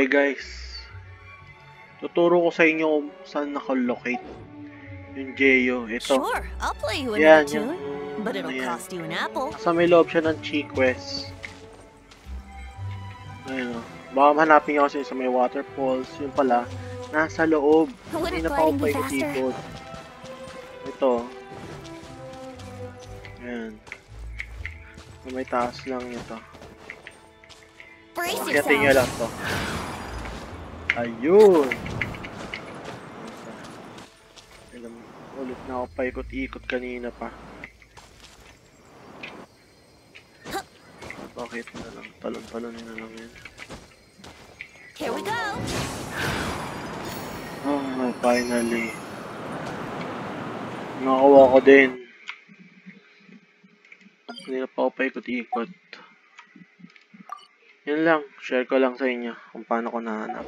Okay guys. Tuturo ko sa inyo kung saan nakalocate yung Geo. Ito. Sure, I'll play you another tune, but it'll Ayan. cost you an apple. Sa may loob siya ng Chi-Quest. Ayun o. Baka hanapin niyo kasi sa may waterfalls. Yun pala, nasa loob. Hindi na pa ako faster? paikot-ikot. Ito. Ayan. May taas lang ito. Brace Akitin nyo yourself. lang to. Ayun! Alam, ulit na ako paikot-ikot kanina pa. Bakit na lang? Talon-talonin na lang yan. Here we go. Oh, finally. Nakakuha ko din. Hindi na pa ako paikot-ikot. Yan lang. Share ko lang sa inyo kung paano ko nahanap.